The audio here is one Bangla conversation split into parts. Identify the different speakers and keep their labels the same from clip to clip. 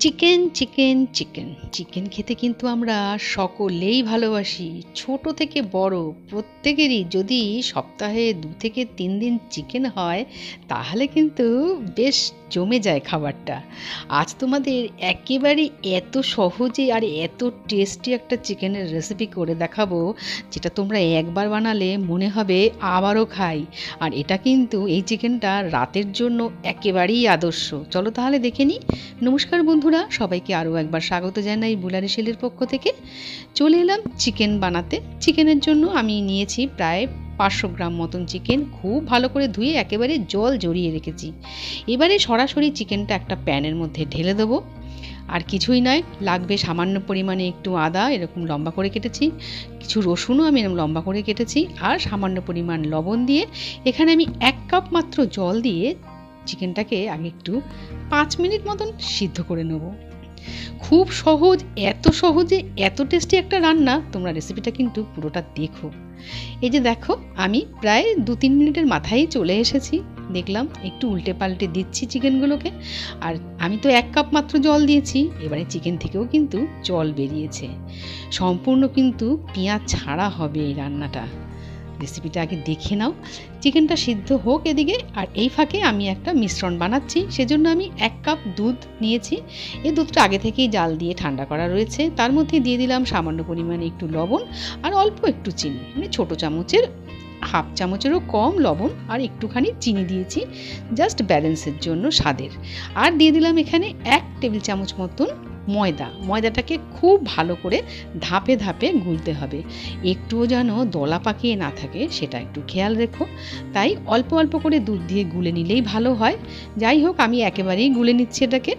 Speaker 1: চিকেন চিকেন চিকেন চিকেন খেতে কিন্তু আমরা সকলেই ভালোবাসি। ছোট থেকে বড় প্রত্যেকেরই যদি সপ্তাহে দু থেকে তিন দিন চিকেন হয়, তাহলে কিন্তু বেশ জমে যায় খাবারটা। আজ তোমাদের একেবারে এত সহজে আর এত টেস্টি একটা চিকেনের রেসিপি করে দেখাবো, যেটা তোমরা একবার বানালে মনে হবে আবারও খাই। আর এটা কিন্তু এই চিকেনটা রাতের জন্য একেবারেই আদর্শ। চলো তাহলে দেখে নিই। নমস্কার বন্ধুরা, সবাইকে আরও একবার স্বাগত জানাই বুলারি শিলের পক্ষ থেকে। চলে এলাম চিকেন বানাতে। চিকেনের জন্য আমি নিয়েছি প্রায় পাঁচশো গ্রাম মতন চিকেন, খুব ভালো করে ধুয়ে একেবারে জল জড়িয়ে রেখেছি। এবারে সরাসরি চিকেনটা একটা প্যানের মধ্যে ঢেলে দেবো। আর কিছুই নয়, লাগবে সামান্য পরিমাণে একটু আদা, এরকম লম্বা করে কেটেছি। কিছু রসুনও আমি এরকম লম্বা করে কেটেছি। আর সামান্য পরিমাণ লবণ দিয়ে এখানে আমি এক কাপ মাত্র জল দিয়ে চিকেনটাকে আগে একটু পাঁচ মিনিট মতন সিদ্ধ করে নেব। খুব সহজ, এত সহজে, এত টেস্টি একটা রান্না, তোমরা রেসিপিটা কিন্তু পুরোটা দেখো। এই যে দেখো, আমি প্রায় দু তিন মিনিটের মাথায় চলে এসেছি। দেখলাম একটু উল্টে পাল্টে দিচ্ছি চিকেনগুলোকে আর আমি তো এক কাপ মাত্র জল দিয়েছি, এবারে চিকেন থেকেও কিন্তু জল বেরিয়েছে। সম্পূর্ণ কিন্তু পেঁয়াজ ছাড়া হবে এই রান্নাটা। রেসিপিটা আগে দেখে নাও। চিকেনটা সিদ্ধ হোক এদিকে, আর এই ফাঁকে আমি একটা মিশ্রণ বানাচ্ছি। সেজন্য আমি এক কাপ দুধ নিয়েছি। এই দুধটা আগে থেকেই জাল দিয়ে ঠান্ডা করা রয়েছে। তার মধ্যে দিয়ে দিলাম সামান্য পরিমাণে একটু লবণ আর অল্প একটু চিনি। মানে ছোটো চামচের, হাফ চামচেরও কম লবণ আর একটুখানি চিনি দিয়েছি। জাস্ট ব্যালেন্সের জন্য স্বাদের। আর দিয়ে দিলাম এখানে এক টেবিল চামচ মতন ময়দা। ময়দাটাকে খুব ভালো করে ধাপে ধাপে গুলতে হবে। একটুও যেন দলা পাকিয়ে না থাকে, সেটা একটু খেয়াল রেখো। তাই অল্প অল্প করে দুধ দিয়ে গুলে নিলেই ভালো হয়। যাই হোক, আমি একেবারেই গুলে নিচ্ছি এটাকে।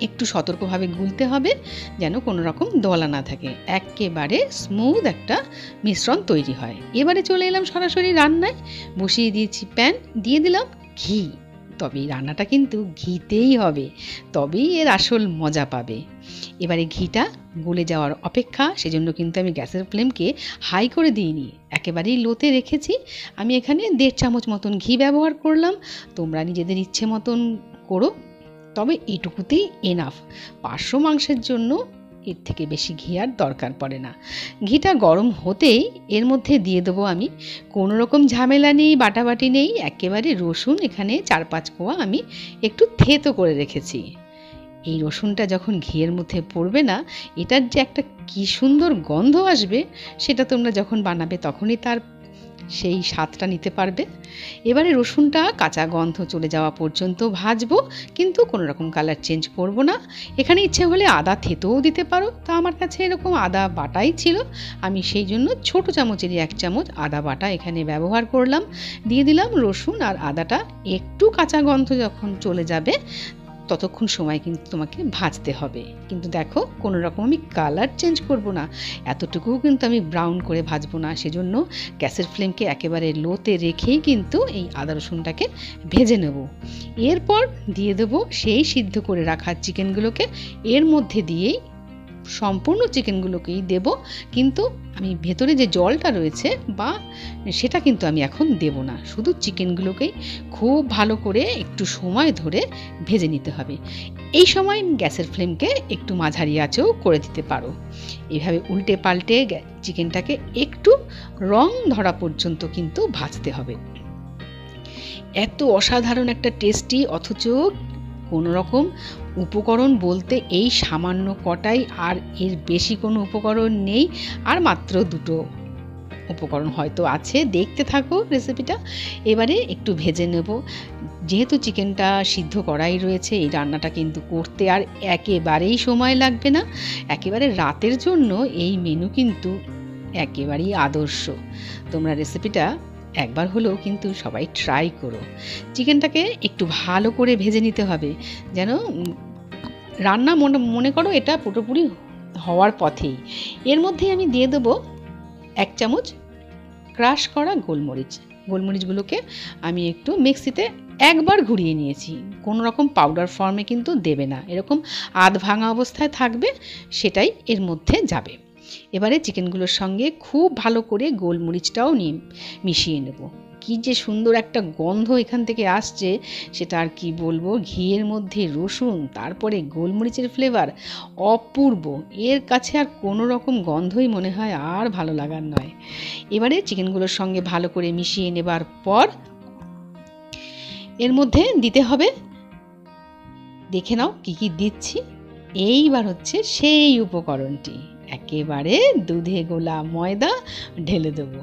Speaker 1: একটু সতর্কভাবে গুলতে হবে, যেন কোনো রকম দলা না থাকে। একেবারে স্মুথ একটা মিশ্রণ তৈরি হয়। এবারে চলে এলাম সরাসরি রান্নায়। বসিয়ে দিয়েছি প্যান দিয়ে দিলাম ঘি। তবে রান্নাটা কিন্তু ঘিতেই হবে, তবেই এর আসল মজা পাবে। এবারে ঘিটা গলে যাওয়ার অপেক্ষা, সেজন্য কিন্তু আমি গ্যাসের ফ্লেমকে হাই করে দিইনি। একেবারেই লোতে রেখেছি। আমি এখানে দেড় চামচ মতন ঘি ব্যবহার করলাম। তোমরা নিজেদের ইচ্ছে মতন করো, তবে এটুকুতেই এনাফ পাঁচশো মাংসের জন্য এর থেকে বেশি ঘি আর দরকার পড়ে না। ঘিটা গরম হতেই এর মধ্যে দিয়ে দেবো আমি কোনো রকম ঝামেলা নেই, বাটাবাটি নেই, একেবারে রসুন এখানে চার পাঁচ কোয়া আমি একটু থেতো করে রেখেছি। এই রসুনটা যখন ঘিয়ের মধ্যে পড়বে না, এটার যে একটা কি সুন্দর গন্ধ আসবে, সেটা তোমরা যখন বানাবে তখনই তার সেই স্বাদটা নিতে পারবে। এবারে রসুনটা কাঁচা গন্ধ চলে যাওয়া পর্যন্ত ভাজবো, কিন্তু কোনো রকম কালার চেঞ্জ করব না। এখানে ইচ্ছে হলে আদা থেতেও দিতে পারো। তা আমার কাছে এরকম আদা বাটাই ছিল। আমি সেই জন্য ছোট চামচেরই এক চামচ আদা বাটা এখানে ব্যবহার করলাম। দিয়ে দিলাম রসুন আর আদাটা। একটু কাঁচা গন্ধ যখন চলে যাবে ততক্ষণ সময় কিন্তু তোমাকে ভাজতে হবে। কিন্তু দেখো, কোনো রকম আমি কালার চেঞ্জ করব না। এতটুকুও কিন্তু আমি ব্রাউন করে ভাজবো না। সেজন্য গ্যাসের ফ্লেমকে একেবারে লোতে রেখেই কিন্তু এই আদা রসুনটাকে ভেজে নেব। এরপর দিয়ে দেবো সেই সিদ্ধ করে রাখা চিকেনগুলোকে এর মধ্যে দিয়েই সম্পূর্ণ চিকেনগুলোকেই দেব, কিন্তু আমি ভেতরে যে জলটা রয়েছে বা সেটা কিন্তু আমি এখন দেব না। শুধু চিকেনগুলোকেই খুব ভালো করে একটু সময় ধরে ভেজে নিতে হবে। এই সময় গ্যাসের ফ্লেমকে একটু মাঝারি আঁচেও করে দিতে পারো। এভাবে উল্টে পাল্টে চিকেনটাকে একটু রং ধরা পর্যন্ত কিন্তু ভাজতে হবে। এত অসাধারণ একটা টেস্টি, অথচ কোনো রকম উপকরণ বলতে এই সামান্য কটাই, আর এর বেশি কোনো উপকরণ নেই, আর মাত্র দুটো উপকরণ হয়তো আছে। দেখতে থাকো রেসিপিটা এবারে একটু ভেজে নেব। যেহেতু চিকেনটা সিদ্ধ করাই রয়েছে, এই রান্নাটা কিন্তু করতে আর একেবারেই সময় লাগবে না। একেবারে রাতের জন্য এই মেনু কিন্তু একেবারেই আদর্শ। তোমরা রেসিপিটা একবার হলেও কিন্তু সবাই ট্রাই করো। চিকেনটাকে একটু ভালো করে ভেজে নিতে হবে। যেন রান্না মনে মনে করো এটা পুরোপুরি হওয়ার পথেই। এর মধ্যে আমি দিয়ে দেবো এক চামচ ক্রাশ করা গোলমরিচ। গোলমরিচগুলোকে আমি একটু মিক্সিতে একবার ঘুরিয়ে নিয়েছি। কোনো রকম পাউডার ফর্মে কিন্তু দেবে না। এরকম আধ ভাঙা অবস্থায় থাকবে, সেটাই এর মধ্যে যাবে। এবারে চিকেনগুলোর সঙ্গে খুব ভালো করে গোলমরিচটাও নিয়ে মিশিয়ে নেব। কি যে সুন্দর একটা গন্ধ এখান থেকে আসছে, সেটা আর কি বলব? ঘিয়ের মধ্যে রসুন, তারপরে গোলমরিচের ফ্লেভার অপূর্ব। এর কাছে আর কোনো রকম গন্ধই মনে হয় আর ভালো লাগার নয়। এবারে চিকেনগুলোর সঙ্গে ভালো করে মিশিয়ে নেবার পর এর মধ্যে দিতে হবে, দেখে নাও কি কি দিচ্ছি। এইবার হচ্ছে সেই উপকরণটি। একেবারে দুধে গোলা ময়দা ঢেলে দেবো।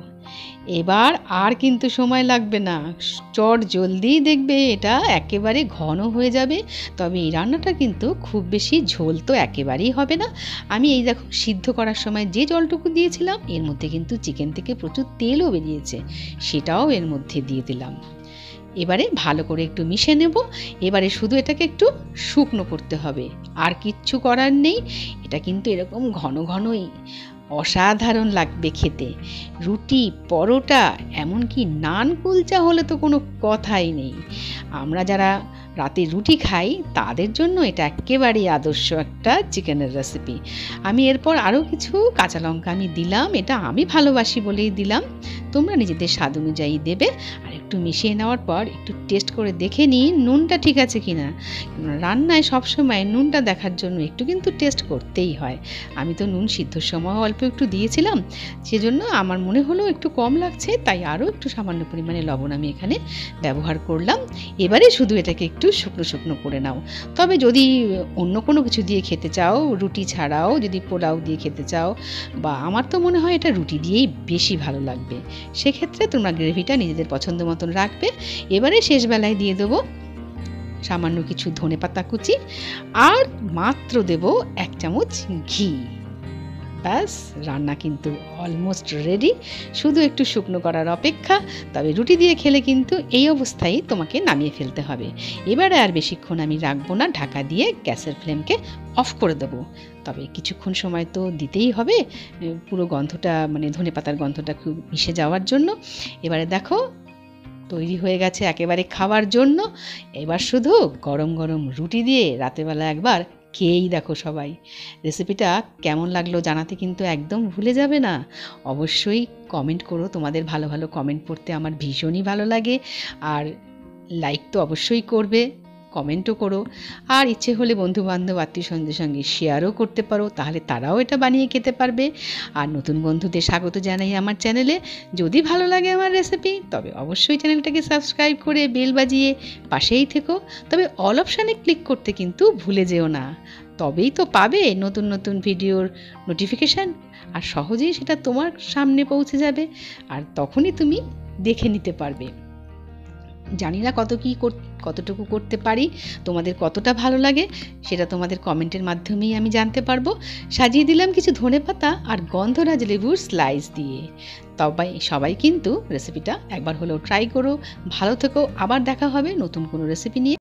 Speaker 1: এবার আর কিন্তু সময় লাগবে না। চট জলদি দেখবে এটা একেবারে ঘন হয়ে যাবে, তবে এই রান্নাটা কিন্তু খুব বেশি ঝোল তো একেবারেই হবে না। আমি এই দেখো সিদ্ধ করার সময় যে জলটুকু দিয়েছিলাম, এর মধ্যে কিন্তু চিকেন থেকে প্রচুর তেলও বেরিয়েছে, সেটাও এর মধ্যে দিয়ে দিলাম। এবারে ভালো করে একটু মিশে নেব। এবারে শুধু এটাকে একটু শুকনো করতে হবে। আর কিচ্ছু করার নেই। এটা কিন্তু এরকম ঘন ঘনই। অসাধারণ লাগবে খেতে। রুটি, পরোটা, এমনকি নান কুলচা হলে তো কোনো কথাই নেই। আমরা যারা রাতে রুটি খাই, তাদের জন্য এটা একেবারেই আদর্শ একটা চিকেনের রেসিপি আমি এরপর আরও কিছু কাঁচা লঙ্কা আমি দিলাম, এটা আমি ভালোবাসি বলেই দিলাম। তোমরা নিজেদের স্বাদ অনুযায়ী দেবে, আর একটু মিশিয়ে নেওয়ার পর একটু টেস্ট করে দেখে নিই নুনটা ঠিক আছে কি না। রান্নায় সবসময় নুনটা দেখার জন্য একটু কিন্তু টেস্ট করতেই হয়। আমি তো নুন সিদ্ধর সময় অল্প একটু দিয়েছিলাম, সেজন্য আমার মনে হলো একটু কম লাগছে, তাই আরও একটু সামান্য পরিমাণে লবণ আমি এখানে ব্যবহার করলাম। এবারে শুধু এটাকে একটু শুকনো শুকনো করে নাও। তবে যদি অন্য কোনো কিছু দিয়ে খেতে চাও, রুটি ছাড়াও যদি পোলাও দিয়ে খেতে চাও, বা আমার তো মনে হয় এটা রুটি দিয়েই বেশি ভালো লাগবে। সেক্ষেত্রে তোমরা গ্রেভিটা নিজেদের পছন্দ মতন রাখবে। এবারে শেষবেলায় দিয়ে দেবো সামান্য কিছু ধনে পাতা কুচি, আর মাত্র দেব এক চামচ ঘি। ব্যাস, রান্না কিন্তু অলমোস্ট রেডি শুধু একটু শুকনো করার অপেক্ষা, তবে রুটি দিয়ে খেলে কিন্তু এই অবস্থায় তোমাকে নামিয়ে ফেলতে হবে। এবারে আর বেশিক্ষণ আমি রাখব না, ঢাকা দিয়ে গ্যাসের ফ্লেমকে অফ করে দেবো। তবে কিছুক্ষণ সময় তো দিতেই হবে পুরো গন্ধটা মানে ধনে পাতার গন্ধটা খুব মিশে যাওয়ার জন্য। এবারে দেখো, তৈরি হয়ে গেছে একেবারে খাওয়ার জন্য। এবার শুধু গরম গরম রুটি দিয়ে রাতেবেলা একবার খেয়েই দেখো সবাই। রেসিপিটা কেমন লাগল জানাতে কিন্তু একদম ভুলে যাবে না। অবশ্যই কমেন্ট করো, তোমাদের ভালো ভালো কমেন্ট পড়তে আমার ভীষণই ভালো লাগে। আর লাইক তো অবশ্যই করবে। কমেন্টও করো। আর ইচ্ছে হলে বন্ধু বান্ধব আত্মীয় স্বজনদের সঙ্গে শেয়ারও করতে পারো, তাহলে তারাও এটা বানিয়ে খেতে পারবে। আর নতুন বন্ধুদের স্বাগত জানাই আমার চ্যানেলে যদি ভালো লাগে আমার রেসিপি তবে অবশ্যই চ্যানেলটাকে সাবস্ক্রাইব করে বেল বাজিয়ে পাশেই থেকো। তবে অল অপশানে ক্লিক করতে কিন্তু ভুলে যেও না। তবেই তো পাবে নতুন নতুন ভিডিওর নোটিফিকেশান আর সহজেই সেটা তোমার সামনে পৌঁছে যাবে। আর তখনই তুমি দেখে নিতে পারবে। জানি না কত কী কতটুকু করতে পারি, তোমাদের কতটা ভালো লাগে সেটা তোমাদের কমেন্টের মাধ্যমেই আমি জানতে পারব। সাজিয়ে দিলাম কিছু ধনে পাতা আর গন্ধরাজ লেবুর স্লাইস দিয়ে। তবাই সবাই কিন্তু রেসিপিটা একবার হলেও ট্রাই করো। ভালো থেকো। আবার দেখা হবে নতুন কোনো রেসিপি নিয়ে।